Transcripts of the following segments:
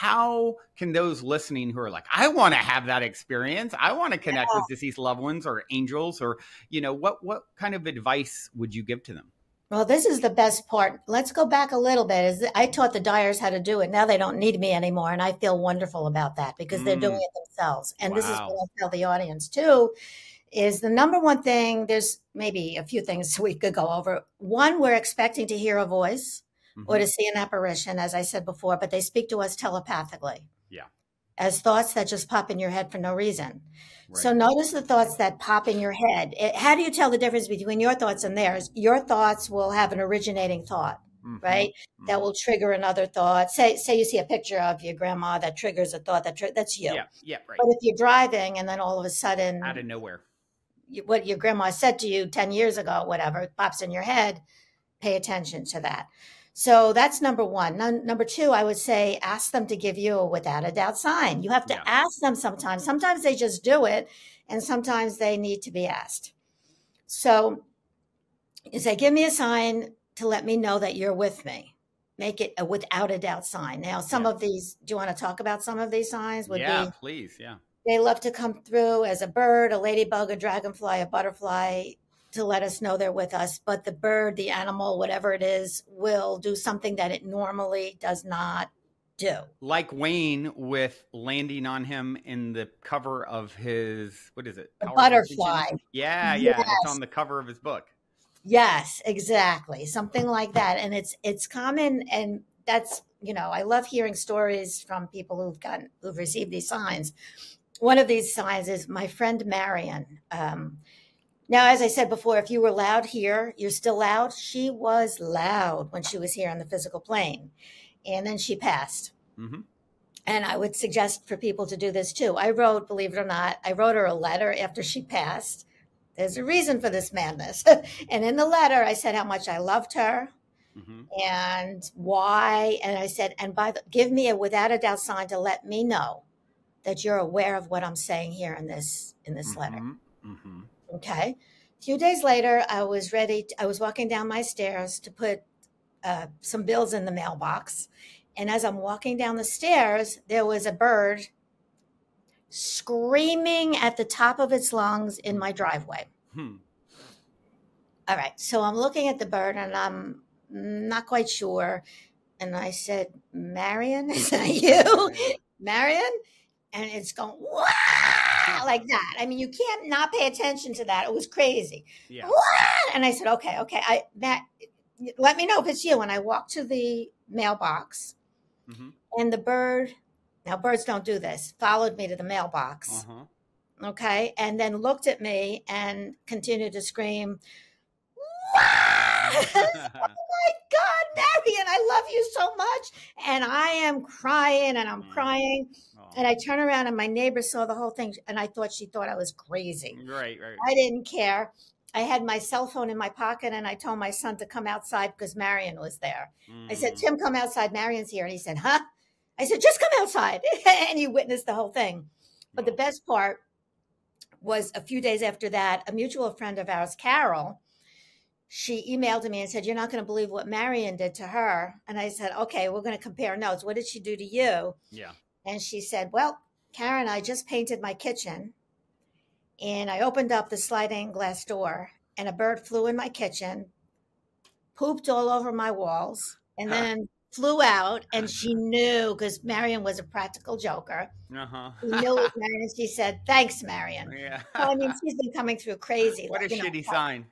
how can those listening who are like, I want to have that experience, I want to connect yeah. with deceased loved ones or angels, or you know, what what kind of advice would you give to them? Well, this is the best part. Let's go back a little bit. Is I taught the Dyers how to do it. Now they don't need me anymore, and I feel wonderful about that because they're doing mm. it themselves. And wow. this is what I tell the audience too: is the number one thing. There's maybe a few things we could go over. One, we're expecting to hear a voice mm-hmm. or to see an apparition, as I said before, but they speak to us telepathically Yeah. as thoughts that just pop in your head for no reason. Right. So notice the thoughts that pop in your head. It, how do you tell the difference between your thoughts and theirs? Your thoughts will have an originating thought, mm-hmm. right? Mm-hmm. That will trigger another thought. Say, say you see a picture of your grandma that triggers a thought that tri- that's you. Yeah, yeah, right. But if you're driving and then all of a sudden, out of nowhere, you, what your grandma said to you ten years ago, whatever, pops in your head. Pay attention to that. So that's number one. number two, I would say ask them to give you a without a doubt sign. You have to yeah. ask them sometimes. Sometimes they just do it, and sometimes they need to be asked. So you say, give me a sign to let me know that you're with me. Make it a without a doubt sign. Now, some yeah. of these, do you want to talk about some of these signs? Would yeah, be, please. Yeah. They love to come through as a bird, a ladybug, a dragonfly, a butterfly, to let us know they're with us, but the bird, the animal, whatever it is, will do something that it normally does not do. Like Wayne with landing on him in the cover of his what is it? Butterfly. Yeah, yeah. Yes. It's on the cover of his book. Yes, exactly. Something like that. And it's it's common and that's you know, I love hearing stories from people who've gotten who've received these signs. One of these signs is my friend Marion. Um, now, as I said before, if you were loud here, you're still loud. She was loud when she was here on the physical plane. And then she passed. Mm-hmm. And I would suggest for people to do this too. I wrote, believe it or not, I wrote her a letter after she passed. There's a reason for this madness. and in the letter, I said how much I loved her mm-hmm. and why. And I said, and by the, give me a without a doubt sign to let me know that you're aware of what I'm saying here in this in this mm-hmm. letter. Okay. A few days later, I was ready. To, I was walking down my stairs to put uh, some bills in the mailbox. And as I'm walking down the stairs, there was a bird screaming at the top of its lungs in my driveway. Hmm. All right. So I'm looking at the bird and I'm not quite sure. And I said, Marion, is that you? Marion? And it's going, Wah! like that. I mean, you can't not pay attention to that. It was crazy. Yeah. And I said, okay, okay. I Matt, let me know if it's you. And I walked to the mailbox, mm-hmm. and the bird. Now, birds don't do this. Followed me to the mailbox. Uh-huh. Okay, and then looked at me and continued to scream. oh my God, Marion, I love you so much. And I am crying and I'm mm. crying. And I turn around and my neighbor saw the whole thing and I thought she thought I was crazy. Right, right. I didn't care. I had my cell phone in my pocket and I told my son to come outside because Marion was there. Mm. I said, mm. Tim, come outside. Marion's here. And he said, huh? I said, just come outside. and he witnessed the whole thing. But the best part was a few days after that, a mutual friend of ours, Carol, she emailed me and said, You're not going to believe what Marion did to her. And I said, Okay, we're going to compare notes. What did she do to you? Yeah. And she said, Well, Karen, I just painted my kitchen and I opened up the sliding glass door and a bird flew in my kitchen, pooped all over my walls, and then flew out. And she knew because Marion was a practical joker. Uh-huh. She knew it Marion. And she said, Thanks, Marion. Yeah. so, I mean, she's been coming through crazy. What like, a shitty know, sign.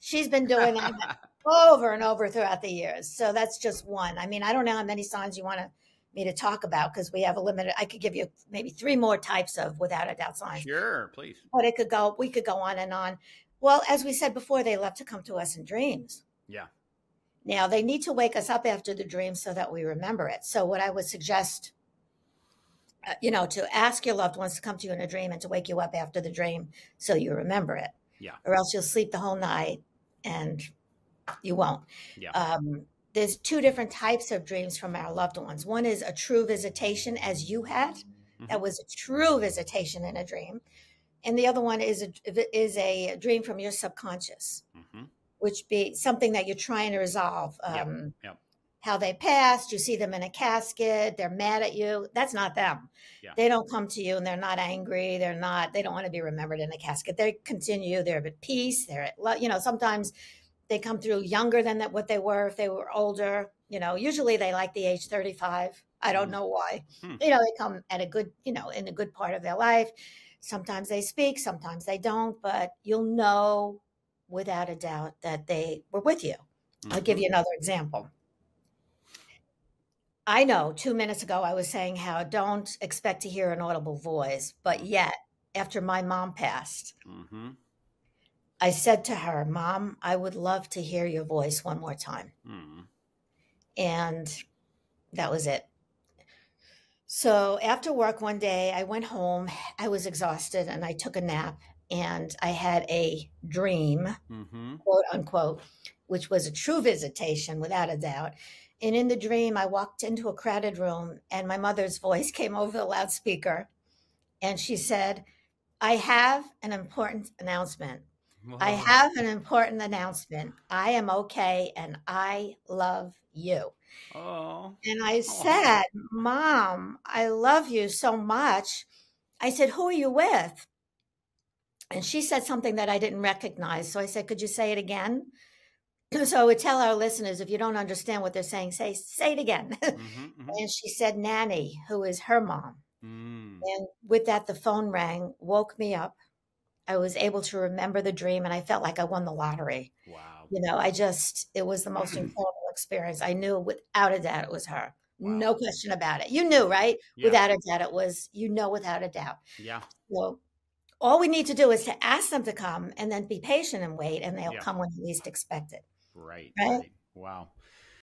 She's been doing that over and over throughout the years. So that's just one. I mean, I don't know how many signs you want to me to talk about because we have a limited. I could give you maybe three more types of without a doubt signs. Sure, please. But it could go. We could go on and on. Well, as we said before, they love to come to us in dreams. Yeah. Now they need to wake us up after the dream so that we remember it. So what I would suggest, uh, you know, to ask your loved ones to come to you in a dream and to wake you up after the dream so you remember it. Yeah. Or else you'll sleep the whole night and you won't. Yeah. Um, there's two different types of dreams from our loved ones. One is a true visitation, as you had, mm-hmm. that was a true visitation in a dream, and the other one is a is a dream from your subconscious, mm-hmm. which be something that you're trying to resolve. Um, yep. Yep. how they passed. You see them in a casket. They're mad at you. That's not them. Yeah. They don't come to you and they're not angry. They're not, they don't want to be remembered in a casket. They continue. They're at peace. They're at, lo- you know, sometimes they come through younger than that, what they were if they were older. You know, usually they like the age 35. I don't Mm. know why. Hmm. You know, they come at a good, you know, in a good part of their life. Sometimes they speak, sometimes they don't, but you'll know without a doubt that they were with you. I'll give Mhm. you another example. I know two minutes ago I was saying how don't expect to hear an audible voice, but yet after my mom passed, Mhm. I said to her, Mom, I would love to hear your voice one more time. Mhm. And that was it. So after work one day, I went home. I was exhausted and I took a nap and I had a dream, Mhm. quote unquote, which was a true visitation without a doubt. And in the dream, I walked into a crowded room and my mother's voice came over the loudspeaker and she said, I have an important announcement. I have an important announcement. I am okay and I love you. Oh. And I said, Mom, I love you so much. I said, Who are you with? And she said something that I didn't recognize. So I said, Could you say it again? So I would tell our listeners if you don't understand what they're saying, say, say it again. Mhm. Mhm. and she said, Nanny, who is her mom. Mm. And with that, the phone rang, woke me up. I was able to remember the dream and I felt like I won the lottery. Wow. You know, I just, it was the most incredible experience. I knew without a doubt it was her. Wow. No question about it. You knew, right? Yeah. Without a doubt, it was, you know, without a doubt. Yeah. So all we need to do is to ask them to come and then be patient and wait, and they'll Yeah. come when you least expect it. Right. Right? Right. Wow.